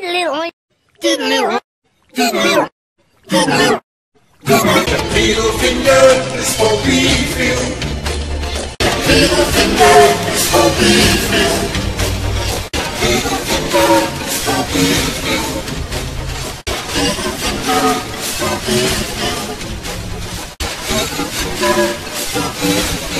Middle finger is for refill. Middle finger is for refill. Middle finger is for refill. Middle finger is for refill. Middle finger is for refill.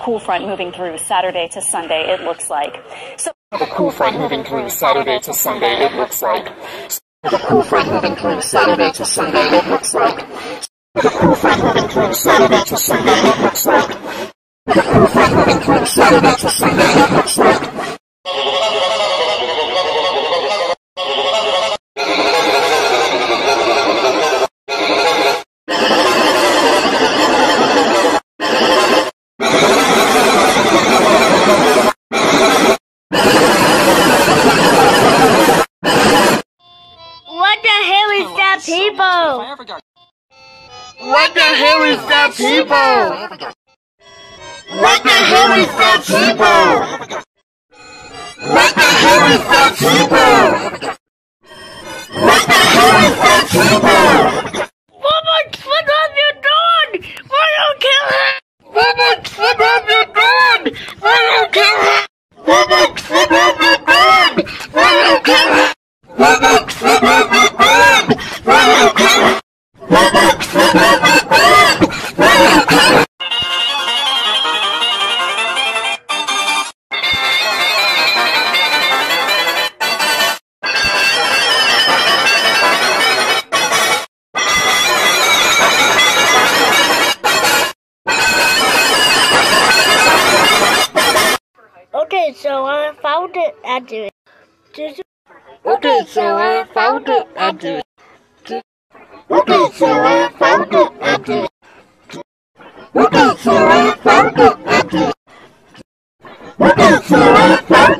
cool front moving through Saturday to Sunday, it looks like. So The cool front moving through Saturday to Sunday, it looks like. The cool front moving through Saturday to Sunday, it looks like. The cool front moving through Saturday to Sunday, it looks like. The cool front moving through Saturday that people? What the hell is that people? What the hell is that people? What the hell is that people? What the hell is that people? Okay, so I found it at the. Just, Okay, so I found it at the. Okay, so I found it at the. Okay, so I found it at the. Okay, so I found it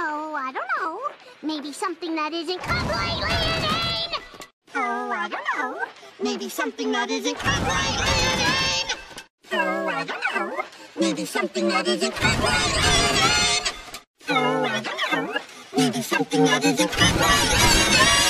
Oh, I don't know. Maybe something that isn't completely inane. Oh, I don't know. Maybe something that isn't completely inane. Oh, I don't know. Maybe something that isn't completely inane. Oh, I don't know. Maybe something that isn't completely inane.